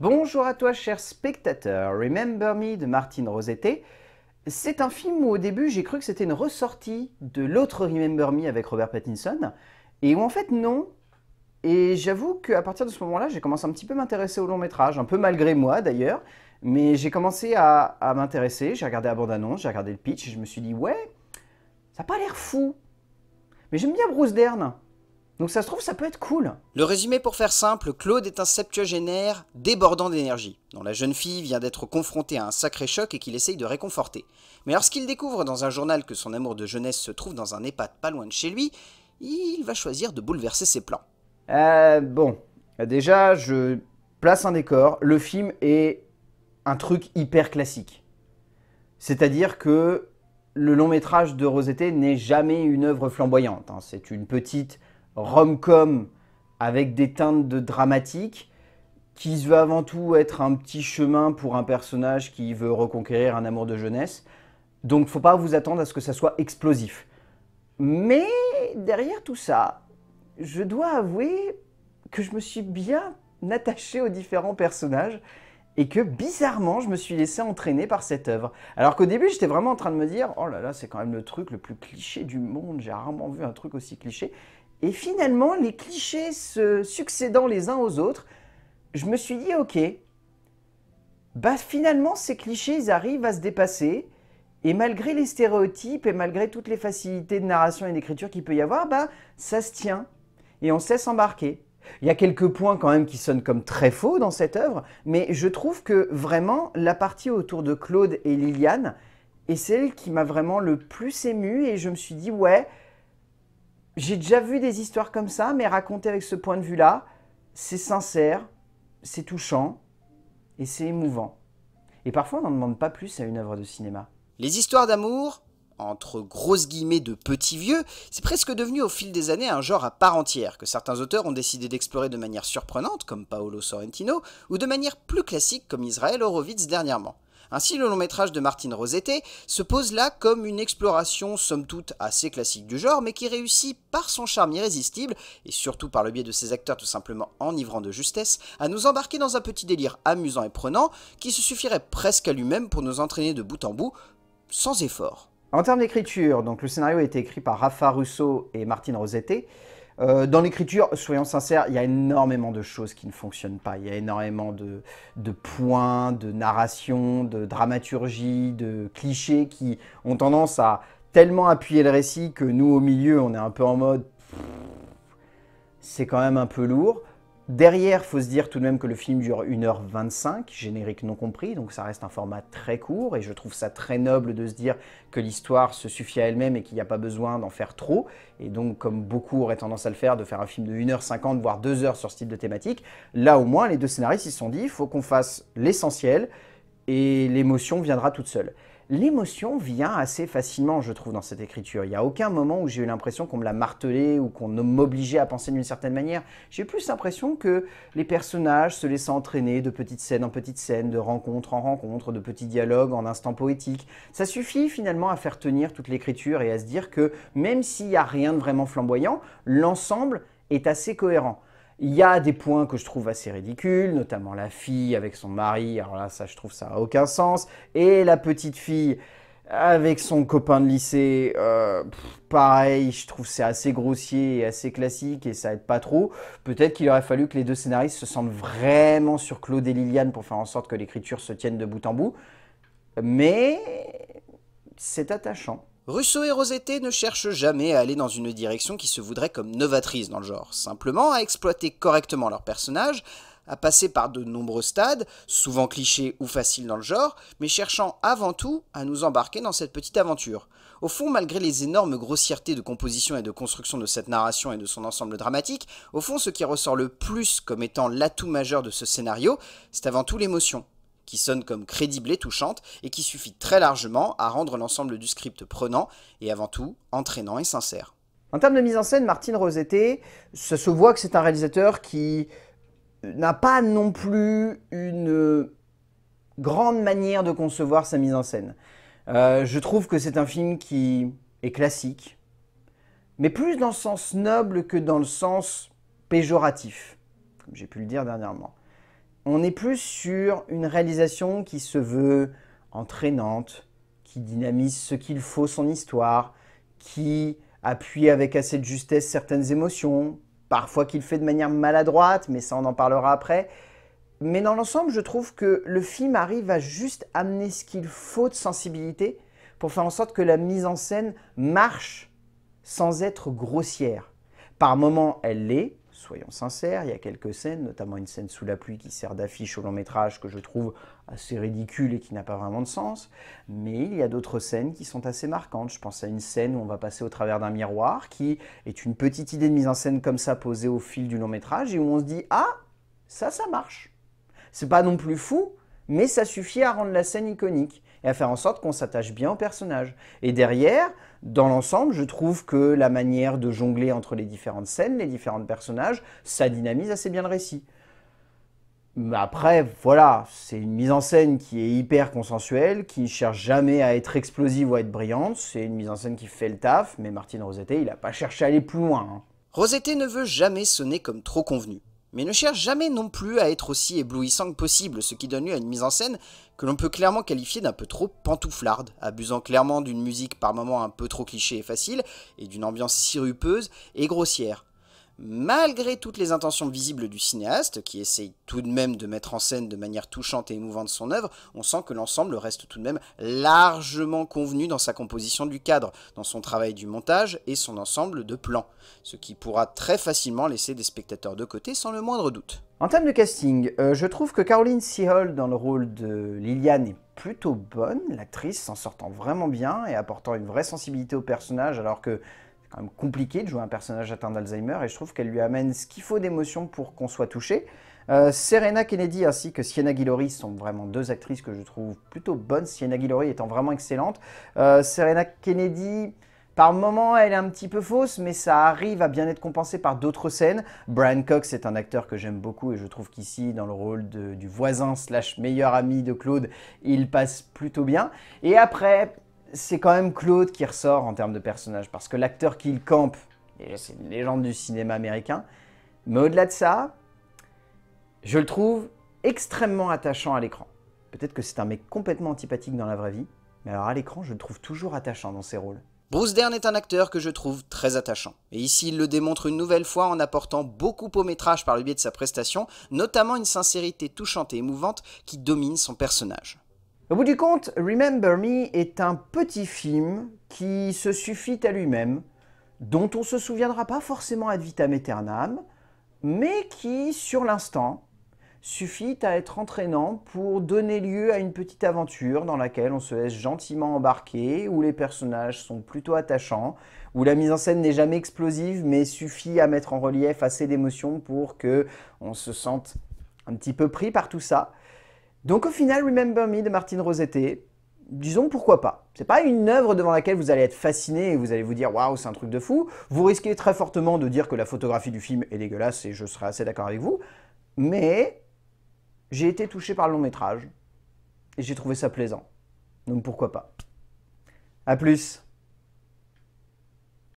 Bonjour à toi, cher spectateur. Remember Me de Martine Rosette. C'est un film où au début j'ai cru que c'était une ressortie de l'autre Remember Me avec Robert Pattinson, et où en fait non. Et j'avoue qu'à partir de ce moment-là, j'ai commencé un petit peu à m'intéresser au long métrage, un peu malgré moi d'ailleurs, mais j'ai commencé à, à m'intéresser, j'ai regardé la bande-annonce, j'ai regardé le pitch, et je me suis dit ouais, ça n'a pas l'air fou. Mais j'aime bien Bruce Dern. Donc ça se trouve, ça peut être cool. Le résumé pour faire simple, Claude est un septuagénaire débordant d'énergie, dont la jeune fille vient d'être confrontée à un sacré choc et qu'il essaye de réconforter. Mais lorsqu'il découvre dans un journal que son amour de jeunesse se trouve dans un EHPAD pas loin de chez lui, il va choisir de bouleverser ses plans. Euh, bon, déjà, je place un décor. Le film est un truc hyper classique. C'est-à-dire que le long métrage de Rosette n'est jamais une œuvre flamboyante. hein. C'est une petite rom-com avec des teintes de dramatique qui veut avant tout être un petit chemin pour un personnage qui veut reconquérir un amour de jeunesse. Donc faut pas vous attendre à ce que ça soit explosif. Mais derrière tout ça, je dois avouer que je me suis bien attaché aux différents personnages et que bizarrement, je me suis laissé entraîner par cette œuvre. Alors qu'au début, j'étais vraiment en train de me dire Oh là là, c'est quand même le truc le plus cliché du monde, j'ai rarement vu un truc aussi cliché. Et finalement, les clichés se succédant les uns aux autres, je me suis dit Ok, bah finalement, ces clichés, ils arrivent à se dépasser. Et malgré les stéréotypes et malgré toutes les facilités de narration et d'écriture qu'il peut y avoir, bah ça se tient. Et on sait s'embarquer. Il y a quelques points quand même qui sonnent comme très faux dans cette œuvre, mais je trouve que vraiment la partie autour de Claude et Liliane est celle qui m'a vraiment le plus ému et je me suis dit ouais, j'ai déjà vu des histoires comme ça, mais racontées avec ce point de vue-là, c'est sincère, c'est touchant et c'est émouvant. Et parfois on n'en demande pas plus à une œuvre de cinéma. Les histoires d'amour, entre grosses guillemets de petits vieux, c'est presque devenu au fil des années un genre à part entière, que certains auteurs ont décidé d'explorer de manière surprenante, comme Paolo Sorrentino, ou de manière plus classique, comme Israël Horowitz dernièrement. Ainsi, le long métrage de Martine Rosette se pose là comme une exploration somme toute assez classique du genre, mais qui réussit par son charme irrésistible, et surtout par le biais de ses acteurs tout simplement enivrants de justesse, à nous embarquer dans un petit délire amusant et prenant, qui se suffirait presque à lui-même pour nous entraîner de bout en bout, sans effort. En termes d'écriture, donc le scénario a été écrit par Rafa Russo et Martine Rosette. Euh, dans l'écriture, soyons sincères, il y a énormément de choses qui ne fonctionnent pas. Il y a énormément de, de points, de narration, de dramaturgie, de clichés qui ont tendance à tellement appuyer le récit que nous, au milieu, on est un peu en mode c'est quand même un peu lourd. Derrière, faut se dire tout de même que le film dure 1h25, générique non compris, donc ça reste un format très court, et je trouve ça très noble de se dire que l'histoire se suffit à elle-même et qu'il n'y a pas besoin d'en faire trop, et donc comme beaucoup auraient tendance à le faire, de faire un film de 1h50, voire 2 heures sur ce type de thématique, là au moins les deux scénaristes ils se sont dit, il faut qu'on fasse l'essentiel, et l'émotion viendra toute seule l'émotion vient assez facilement, je trouve, dans cette écriture. Il n'y a aucun moment où j'ai eu l'impression qu'on me l'a martelé ou qu'on m'obligeait à penser d'une certaine manière. J'ai plus l'impression que les personnages se laissent entraîner de petites scènes en petites scènes, de rencontre en rencontre, de petits dialogues en instants poétiques. Ça suffit finalement à faire tenir toute l'écriture et à se dire que même s'il n'y a rien de vraiment flamboyant, l'ensemble est assez cohérent. Il y a des points que je trouve assez ridicules, notamment la fille avec son mari, alors là ça je trouve ça n'a aucun sens, et la petite fille avec son copain de lycée, euh, pareil, je trouve c'est assez grossier et assez classique et ça aide pas trop. Peut-être qu'il aurait fallu que les deux scénaristes se sentent vraiment sur Claude et Liliane pour faire en sorte que l'écriture se tienne de bout en bout, mais c'est attachant. Russo et Rosette ne cherchent jamais à aller dans une direction qui se voudrait comme novatrice dans le genre, simplement à exploiter correctement leurs personnages, à passer par de nombreux stades, souvent clichés ou faciles dans le genre, mais cherchant avant tout à nous embarquer dans cette petite aventure. Au fond, malgré les énormes grossièretés de composition et de construction de cette narration et de son ensemble dramatique, au fond, ce qui ressort le plus comme étant l'atout majeur de ce scénario, c'est avant tout l'émotion, qui sonne comme crédible et touchante, et qui suffit très largement à rendre l'ensemble du script prenant, et avant tout entraînant et sincère. En termes de mise en scène, Martine Rosette, ça se voit que c'est un réalisateur qui n'a pas non plus une grande manière de concevoir sa mise en scène. Euh, je trouve que c'est un film qui est classique, mais plus dans le sens noble que dans le sens péjoratif, comme j'ai pu le dire dernièrement On est plus sur une réalisation qui se veut entraînante, qui dynamise ce qu'il faut son histoire, qui appuie avec assez de justesse certaines émotions, parfois qu'il fait de manière maladroite, mais ça on en parlera après. Mais dans l'ensemble, je trouve que le film arrive à juste amener ce qu'il faut de sensibilité pour faire en sorte que la mise en scène marche sans être grossière. Par moments, elle l'est, soyons sincères, il y a quelques scènes, notamment une scène sous la pluie qui sert d'affiche au long métrage que je trouve assez ridicule et qui n'a pas vraiment de sens, mais il y a d'autres scènes qui sont assez marquantes. Je pense à une scène où on va passer au travers d'un miroir, qui est une petite idée de mise en scène comme ça posée au fil du long métrage, et où on se dit Ah, ça, ça marche. C'est pas non plus fou, mais ça suffit à rendre la scène iconique et à faire en sorte qu'on s'attache bien au personnage. Et derrière, dans l'ensemble, je trouve que la manière de jongler entre les différentes scènes, les différents personnages, ça dynamise assez bien le récit. Mais après, voilà, c'est une mise en scène qui est hyper consensuelle, qui ne cherche jamais à être explosive ou à être brillante. C'est une mise en scène qui fait le taf, mais Martin Rosetté, il n'a pas cherché à aller plus loin. Hein. Rosetté ne veut jamais sonner comme trop convenu mais ne cherche jamais non plus à être aussi éblouissant que possible, ce qui donne lieu à une mise en scène que l'on peut clairement qualifier d'un peu trop pantouflarde, abusant clairement d'une musique par moments un peu trop cliché et facile, et d'une ambiance sirupeuse et grossière. Malgré toutes les intentions visibles du cinéaste, qui essaye tout de même de mettre en scène de manière touchante et émouvante son œuvre, on sent que l'ensemble reste tout de même largement convenu dans sa composition du cadre, dans son travail du montage et son ensemble de plans, ce qui pourra très facilement laisser des spectateurs de côté sans le moindre doute. En termes de casting, euh, je trouve que Caroline Seahol dans le rôle de Liliane est plutôt bonne, l'actrice s'en sortant vraiment bien et apportant une vraie sensibilité au personnage alors que compliqué de jouer un personnage atteint d'Alzheimer et je trouve qu'elle lui amène ce qu'il faut d'émotion pour qu'on soit touché. Euh, Serena Kennedy ainsi que Sienna Guillory sont vraiment deux actrices que je trouve plutôt bonnes, Sienna Guillory étant vraiment excellente. Euh, Serena Kennedy, par moments, elle est un petit peu fausse, mais ça arrive à bien être compensé par d'autres scènes. Brian Cox est un acteur que j'aime beaucoup et je trouve qu'ici, dans le rôle du voisin slash meilleur ami de Claude, il passe plutôt bien. Et après, c'est quand même Claude qui ressort en termes de personnage, parce que l'acteur qu'il campe, c'est une légende du cinéma américain, mais au-delà de ça, je le trouve extrêmement attachant à l'écran. Peut-être que c'est un mec complètement antipathique dans la vraie vie, mais alors à l'écran, je le trouve toujours attachant dans ses rôles. Bruce Dern est un acteur que je trouve très attachant. Et ici, il le démontre une nouvelle fois en apportant beaucoup au métrage par le biais de sa prestation, notamment une sincérité touchante et émouvante qui domine son personnage. Au bout du compte, Remember Me est un petit film qui se suffit à lui-même, dont on se souviendra pas forcément ad vitam aeternam, mais qui, sur l'instant, suffit à être entraînant pour donner lieu à une petite aventure dans laquelle on se laisse gentiment embarquer, où les personnages sont plutôt attachants, où la mise en scène n'est jamais explosive, mais suffit à mettre en relief assez d'émotions pour que on se sente un petit peu pris par tout ça. Donc au final, Remember Me de Martine Rosetté, disons pourquoi pas. C'est pas une œuvre devant laquelle vous allez être fasciné et vous allez vous dire waouh, c'est un truc de fou. Vous risquez très fortement de dire que la photographie du film est dégueulasse et je serai assez d'accord avec vous. Mais j'ai été touché par le long métrage et j'ai trouvé ça plaisant. Donc pourquoi pas. A plus